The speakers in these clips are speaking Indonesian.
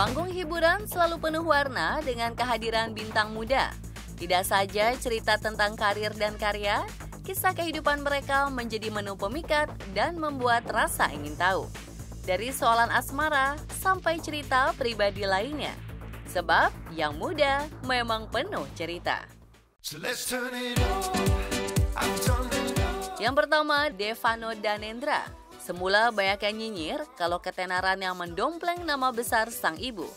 Panggung hiburan selalu penuh warna dengan kehadiran bintang muda. Tidak saja cerita tentang karir dan karya, kisah kehidupan mereka menjadi menu pemikat dan membuat rasa ingin tahu. Dari soalan asmara sampai cerita pribadi lainnya. Sebab yang muda memang penuh cerita. Yang pertama, Devano Danendra. Semula banyak yang nyinyir kalau ketenaran yang mendompleng nama besar sang ibu.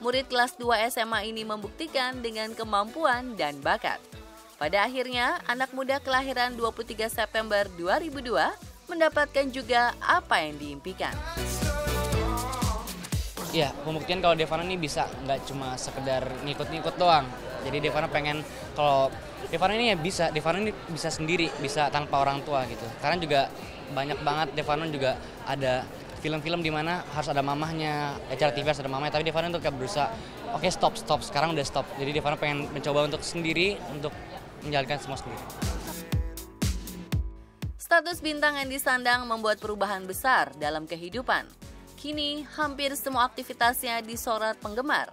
Murid kelas 2 SMA ini membuktikan dengan kemampuan dan bakat. Pada akhirnya, anak muda kelahiran 23 September 2002 mendapatkan juga apa yang diimpikan. Iya, pembuktian kalau Devana ini bisa nggak cuma sekedar ngikut-ngikut doang. Jadi Devana pengen kalau Devana ini ya bisa, Devana ini bisa sendiri, bisa tanpa orang tua gitu. Karena juga banyak banget Devana juga ada film-film di mana harus ada mamahnya, acara TV harus ada mamahnya, tapi Devana tuh kayak berusaha, oke okay, stop, stop, sekarang udah stop. Jadi Devana pengen mencoba untuk sendiri, untuk menjalankan semua sendiri. Status bintang yang disandang membuat perubahan besar dalam kehidupan. Kini, hampir semua aktivitasnya disorot penggemar.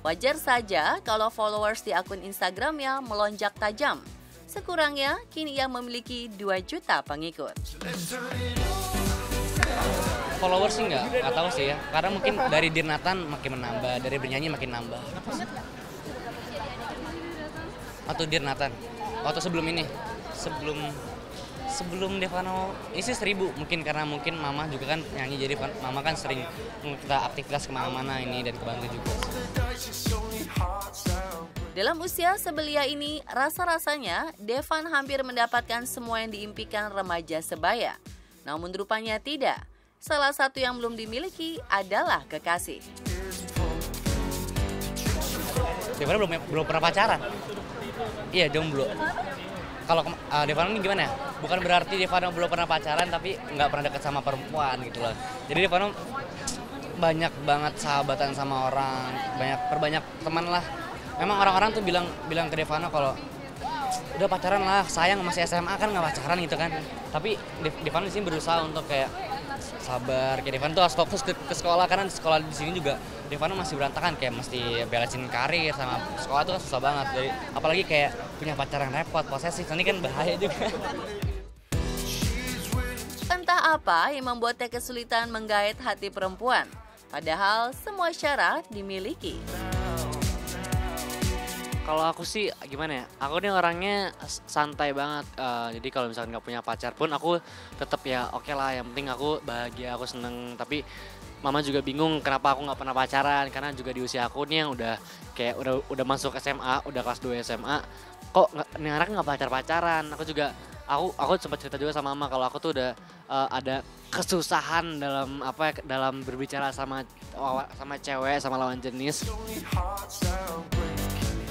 Wajar saja kalau followers di akun Instagramnya melonjak tajam. Sekurangnya, kini ia memiliki 2 juta pengikut. Followers sih nggak, nggak tahu sih ya. Karena mungkin dari Dirnatan makin menambah, dari bernyanyi makin nambah. Atau Dirnatan, atau sebelum ini, sebelum sebelum Devano ini sih seribu mungkin karena mungkin mama juga kan nyanyi jadi mama kan sering kita aktivitas ke mana-mana ini dan kebantu juga. Dalam usia sebelia ini, rasa-rasanya Devan hampir mendapatkan semua yang diimpikan remaja sebaya. Namun rupanya tidak. Salah satu yang belum dimiliki adalah kekasih. Devana belum belum pernah pacaran. Iya, jomblo kalau uh, Devano ini gimana? Bukan berarti Devano belum pernah pacaran tapi nggak pernah deket sama perempuan gitu loh. Jadi Devano banyak banget sahabatan sama orang, banyak perbanyak teman lah. Memang orang-orang tuh bilang bilang ke Devano kalau udah pacaran lah, sayang masih SMA kan nggak pacaran gitu kan. Tapi Devano di sini berusaha untuk kayak sabar. Kayak Devano tuh harus fokus ke, ke sekolah karena sekolah di sini juga Devano masih berantakan kayak mesti belasin karir sama sekolah tuh kan susah banget. Jadi apalagi kayak punya pacar yang repot posesif nanti kan bahaya juga. Entah apa yang membuatnya kesulitan menggait hati perempuan padahal semua syarat dimiliki kalau aku sih gimana ya aku nih orangnya santai banget uh, jadi kalau misalkan nggak punya pacar pun aku tetap ya oke okay lah yang penting aku bahagia aku seneng. Tapi mama juga bingung kenapa aku nggak pernah pacaran karena juga di usia aku nih yang udah kayak udah udah masuk SMA udah kelas 2 SMA kok nih anak nggak pacar pacaran aku juga aku aku sempat cerita juga sama mama kalau aku tuh udah uh, ada kesusahan dalam apa ya, dalam berbicara sama sama cewek sama lawan jenis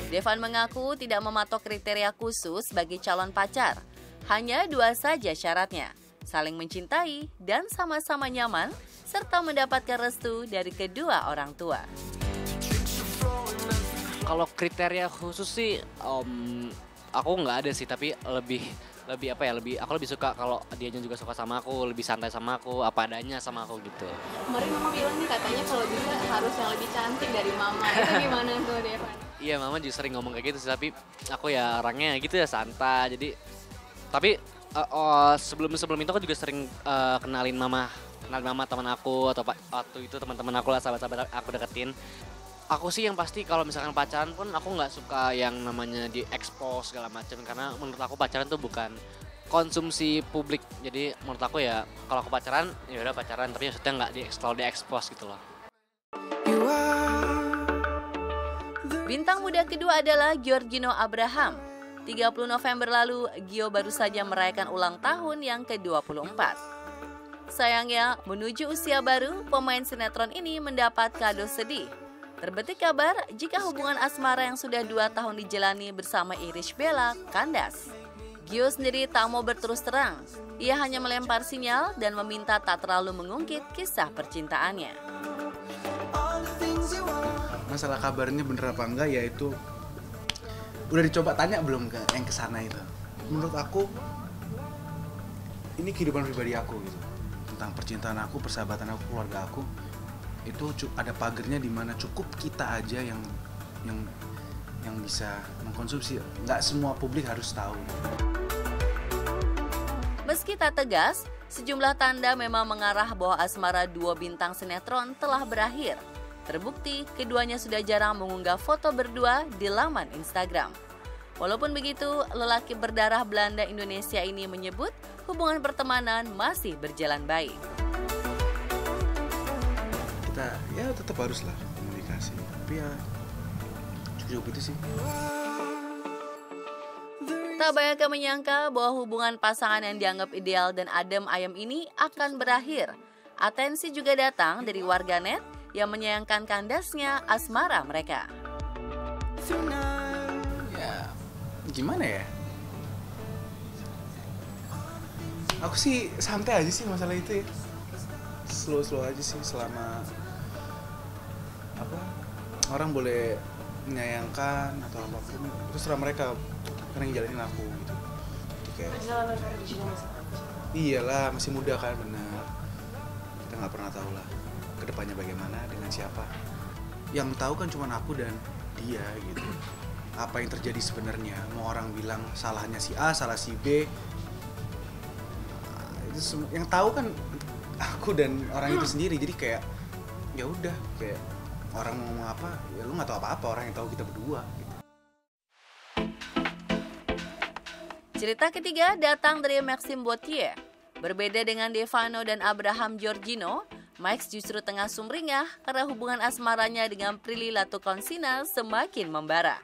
Devan mengaku tidak mematok kriteria khusus bagi calon pacar. Hanya dua saja syaratnya, saling mencintai dan sama-sama nyaman, serta mendapatkan restu dari kedua orang tua. Kalau kriteria khusus sih, um, aku nggak ada sih, tapi lebih lebih apa ya lebih aku lebih suka kalau dia juga suka sama aku lebih santai sama aku apa adanya sama aku gitu kemarin mama bilang nih katanya kalau bisa harus yang lebih cantik dari mama itu gimana tuh Devan iya mama juga sering ngomong kayak gitu sih tapi aku ya orangnya gitu ya santai. Jadi tapi uh, uh, sebelum sebelum itu aku juga sering uh, kenalin mama kenalin mama teman aku atau waktu itu teman-teman aku lah sahabat-sahabat aku deketin. Aku sih yang pasti kalau misalkan pacaran pun aku nggak suka yang namanya di expose segala macam karena menurut aku pacaran tuh bukan konsumsi publik. Jadi menurut aku ya kalau aku pacaran ya udah pacaran tapi maksudnya nggak di selalu di expose gitu loh Bintang muda kedua adalah Giorgino Abraham. 30 November lalu, Gio baru saja merayakan ulang tahun yang ke-24. Sayangnya, menuju usia baru, pemain sinetron ini mendapat kado sedih Terbetik kabar jika hubungan asmara yang sudah dua tahun dijalani bersama Irish Bella kandas. Gio sendiri tak mau berterus terang. Ia hanya melempar sinyal dan meminta tak terlalu mengungkit kisah percintaannya. Masalah kabarnya bener apa enggak yaitu udah dicoba tanya belum ke yang ke sana itu. Menurut aku ini kehidupan pribadi aku gitu tentang percintaan aku, persahabatan aku, keluarga aku itu ada pagernya di mana cukup kita aja yang yang yang bisa mengkonsumsi nggak semua publik harus tahu Meski tak tegas, sejumlah tanda memang mengarah bahwa asmara dua bintang sinetron telah berakhir. Terbukti, keduanya sudah jarang mengunggah foto berdua di laman Instagram. Walaupun begitu, lelaki berdarah Belanda Indonesia ini menyebut hubungan pertemanan masih berjalan baik. kita ya tetap harus lah komunikasi tapi ya cukup itu sih Tak banyak yang menyangka bahwa hubungan pasangan yang dianggap ideal dan adem ayem ini akan berakhir. Atensi juga datang dari warganet yang menyayangkan kandasnya asmara mereka. ya gimana ya? Aku sih santai aja sih masalah itu ya. Slow slow aja sih selama apa? Orang boleh menyayangkan atau apa pun terus terserah mereka. Karena yang jalanin aku gitu. Jadi kayak iyalah masih muda kan bener kita nggak pernah tahu lah ke depannya bagaimana dengan siapa? Yang tahu kan cuma aku dan dia gitu. Apa yang terjadi sebenarnya? Mau orang bilang salahnya si A salah si B? Nah, itu yang tahu kan aku dan orang itu sendiri. Jadi kayak ya udah kayak orang mau ngomong apa ya lu nggak tahu apa-apa orang yang tahu kita berdua gitu. Cerita ketiga datang dari Maxime Botier. Berbeda dengan Devano dan Abraham Giorgino, Max justru tengah sumringah karena hubungan asmaranya dengan Prilly Latukonsina semakin membara.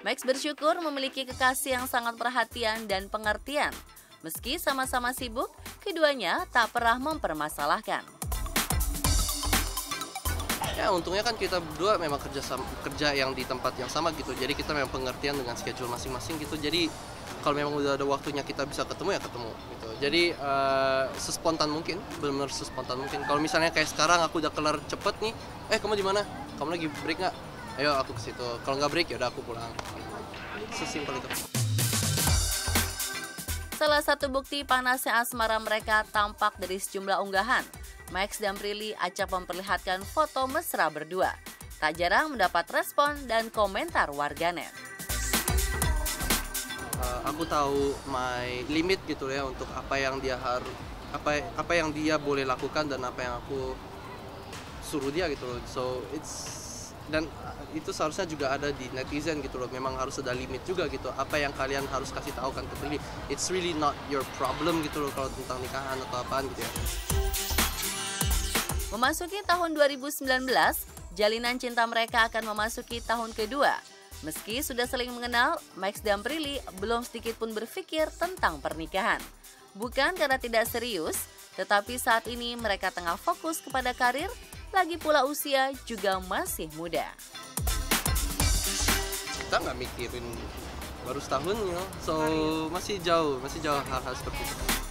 Max bersyukur memiliki kekasih yang sangat perhatian dan pengertian. Meski sama-sama sibuk, keduanya tak pernah mempermasalahkan. ya untungnya kan kita berdua memang kerja sama, kerja yang di tempat yang sama gitu jadi kita memang pengertian dengan schedule masing-masing gitu jadi kalau memang udah ada waktunya kita bisa ketemu ya ketemu gitu. Jadi eh, sespontan mungkin benar-benar sespontan mungkin. Kalau misalnya kayak sekarang aku udah kelar cepet nih eh kamu di mana? Kamu lagi break nggak? Ayo aku ke situ. Kalau nggak break ya udah aku pulang. Sesimpel itu. Salah satu bukti panasnya asmara mereka tampak dari sejumlah unggahan. Max dan Prilly acap memperlihatkan foto mesra berdua. Tak jarang mendapat respon dan komentar warganet. Aku tahu my limit gitu ya untuk apa yang dia harus apa apa yang dia boleh lakukan dan apa yang aku suruh dia gitu loh. So it's dan itu seharusnya juga ada di netizen gitu loh. Memang harus ada limit juga gitu. Apa yang kalian harus kasih tahu kan ke it's really not your problem gitu loh kalau tentang nikahan atau apaan gitu ya. Memasuki tahun 2019, jalinan cinta mereka akan memasuki tahun kedua. Meski sudah saling mengenal, Max dan Prilly belum sedikit pun berpikir tentang pernikahan. Bukan karena tidak serius, tetapi saat ini mereka tengah fokus kepada karir, lagi pula usia juga masih muda. kita nggak mikirin baru setahun ya so masih jauh masih jauh hal-hal seperti itu